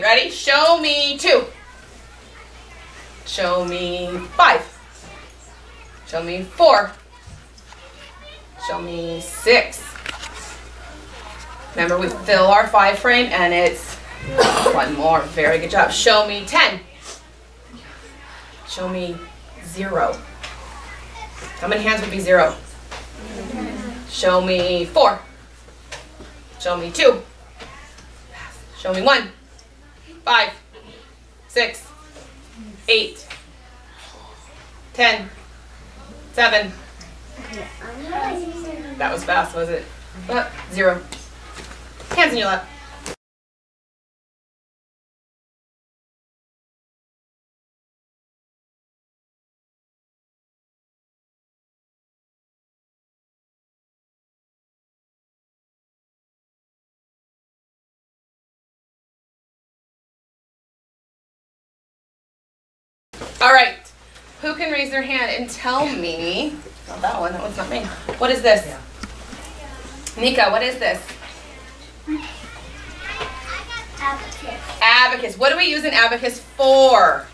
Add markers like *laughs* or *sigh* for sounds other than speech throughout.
Ready? Show me two. Show me five. Show me four. Show me six. Remember, we fill our five frame and it's one more. Very good job. Show me 10. Show me zero. How many hands would be zero? Show me four. Show me two. Show me one. Five. Six. Eight. Ten. Seven. That was fast, was it? Uh, zero. Hands in your lap. All right. Who can raise their hand and tell me? Not that one. That one's not me. What is this? Nika, what is this? Abacus. Abacus. What do we use an abacus for?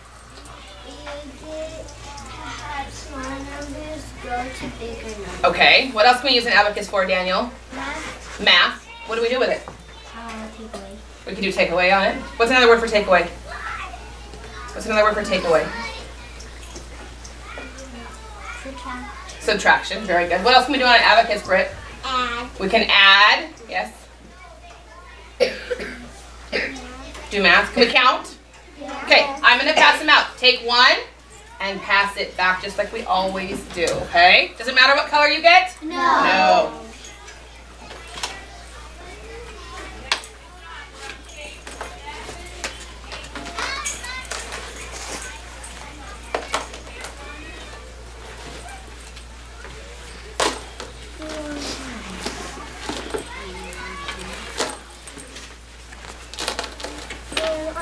Okay. What else can we use an abacus for, Daniel? Math, Math. What do we do with it? uh. We can do takeaway on it. What's another word for takeaway? What's another word for takeaway? Subtract. Subtraction. Very good. What else can we do on an abacus, Britt? Add. We can add. Yes. Do math. Can we count? Okay, I'm gonna pass them out. Take one and pass it back just like we always do, okay? Does it matter what color you get? No. No.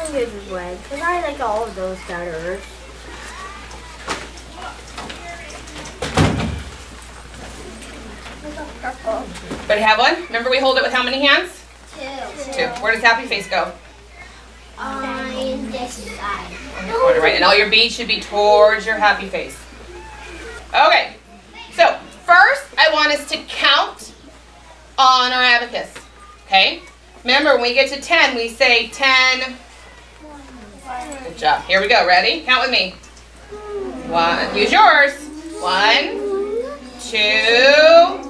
I'm good with red because I like all of those better. Purple. Ready have one? Remember we hold it with how many hands? Two. Two. Where does happy face go? On this side. On the corner, right? And all your beads should be towards your happy face. Okay. So first, I want us to count on our abacus. Okay. Remember, when we get to 10, we say 10. Good job. Here we go. Ready? Count with me. One. Use yours. One, two,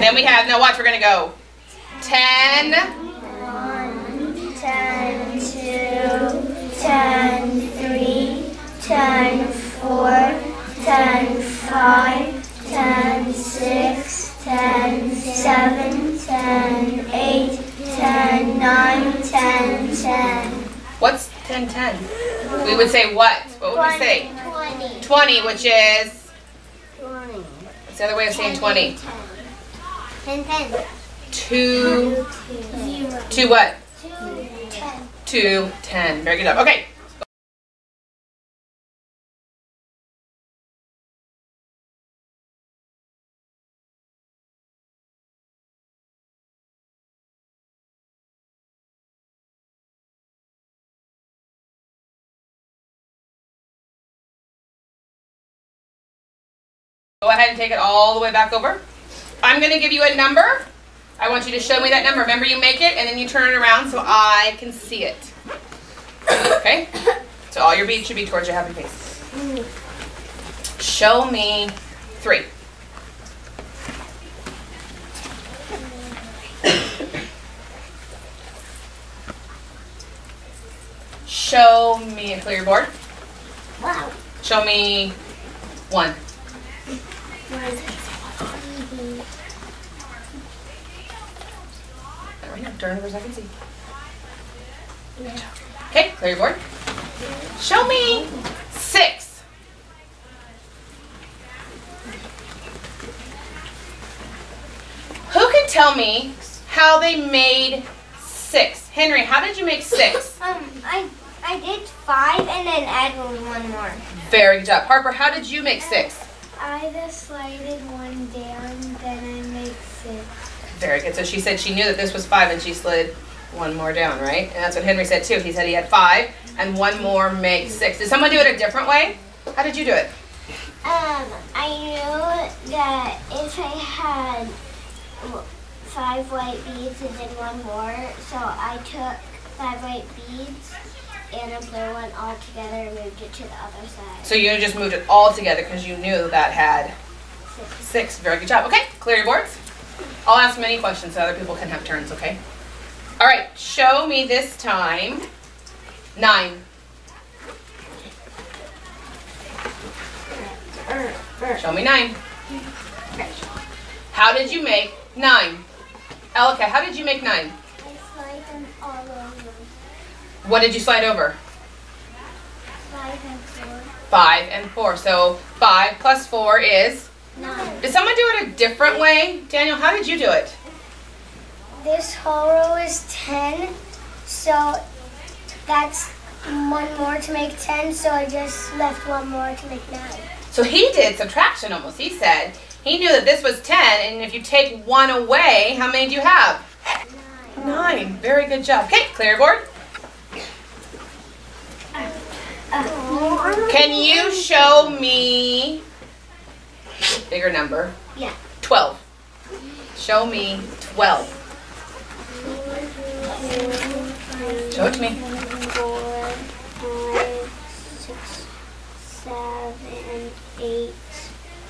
Then we have, now watch, we're going to go 10. 1, 10, 2, 10, 3, 10, 4, 10, 5, seven, ten, eight, ten, nine, ten, ten. what's 10, 10? We would say what? What would we say? Twenty. 20, which is, Twenty. what's the other way of saying 20? Ten, ten. Two, Zero. two what? Two, ten. Two, 10. Very good job. Okay. Go ahead and take it all the way back over. I'm going to give you a number. I want you to show me that number. Remember, you make it and then you turn it around so I can see it. *coughs* Okay? So all your beads should be towards your happy face. Show me three. *coughs* Show me, clear your board. Wow. Show me one. Right now, turn over so I can see. Okay, clear your board. Show me six. Who can tell me how they made six? Henry, how did you make six? *laughs* Um, I I did five and then add one more. Very good job. Harper, how did you make six? I just slided one down, then I made six. Very good. So she said she knew that this was five and she slid one more down, right? And that's what Henry said too. He said he had five and one more makes six. Did someone do it a different way? How did you do it? Um, I knew that if I had five white beads and then one more, so I took five white beads and a blue one all together and moved it to the other side. So you just moved it all together because you knew that had Six. six. Very good job. Okay, clear your boards. I'll ask many questions so other people can have turns, okay? All right, show me this time nine. Show me nine. How did you make nine? Elika, how did you make nine? I slide them all over. What did you slide over? Five and four. Five and four. So five plus four is. Nine. Did someone do it a different way? Daniel, how did you do it? This whole row is 10, so that's one more to make 10, so I just left one more to make 9. So he did subtraction almost. He said he knew that this was 10, and if you take one away, how many do you have? Nine. Very good job. Okay, clear your board. Can you show me bigger number? Yeah. 12. Show me 12. Show it to me. Four, five, six, seven, eight,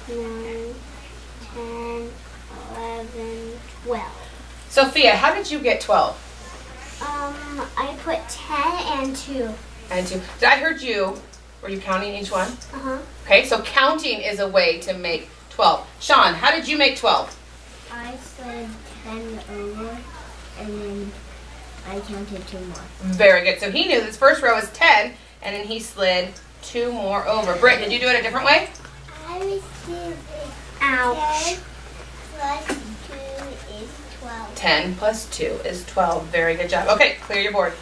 nine, ten, eleven, twelve. Sophia, how did you get 12? Um, I put 10 and 2. And two. Did I heard you? Were you counting each one? Uh-huh. Okay, so counting is a way to make 12. Sean, how did you make 12? I slid 10 over, and then I counted two more. Very good. So he knew this first row is 10, and then he slid two more over. Britt, did you do it a different way? I received Ouch. plus 2 is 12. 10 plus 2 is 12. Very good job. Okay, clear your board.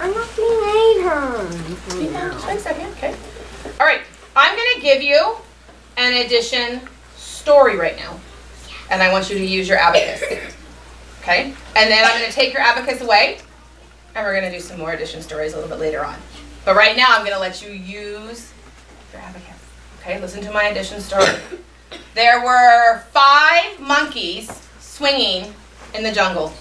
I'm not being later. Just one second, okay. All right, I'm going to give you an addition story right now, and I want you to use your abacus. Okay? And then I'm going to take your abacus away, and we're going to do some more addition stories a little bit later on. But right now, I'm going to let you use your abacus. Okay, listen to my addition story. There were five monkeys swinging in the jungle.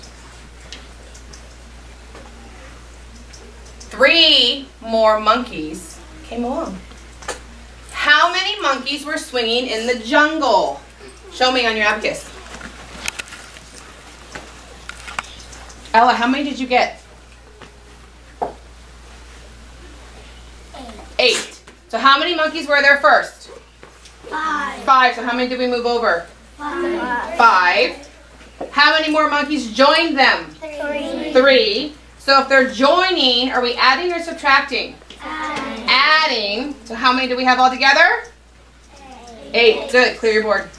Three more monkeys came along. How many monkeys were swinging in the jungle? Show me on your abacus. Ella, how many did you get? Eight. So how many monkeys were there first? Five. Five. So how many did we move over? Five. Five. How many more monkeys joined them? Three. Three. So if they're joining, are we adding or subtracting? Adding. So how many do we have all together? Eight. Good. Clear your board.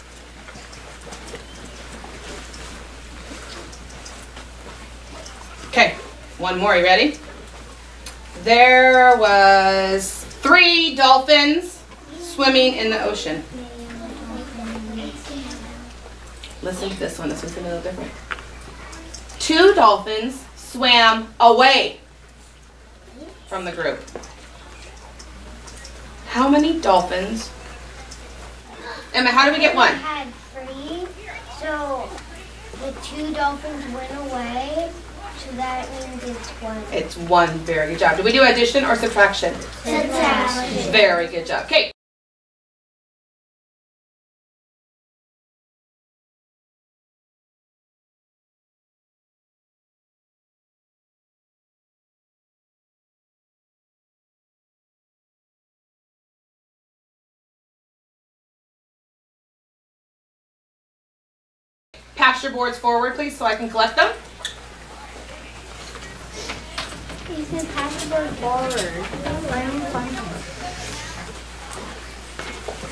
Okay. One more. You ready? There was three dolphins swimming in the ocean. Listen to this one. This one's a little different. Two dolphins swam away from the group. How many dolphins? Emma, how do we get one? I had three, so the two dolphins went away, so that means it's one. It's one. Very good job. Did we do addition or subtraction? Subtraction. Very good job. Okay. Pass your boards forward, please, so I can collect them. You can pass the board forward.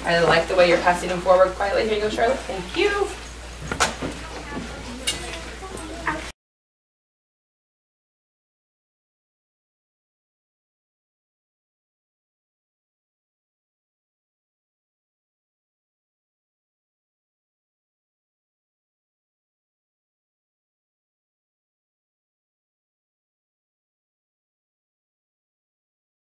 I like the way you're passing them forward quietly. Here you go, Charlotte. Thank you.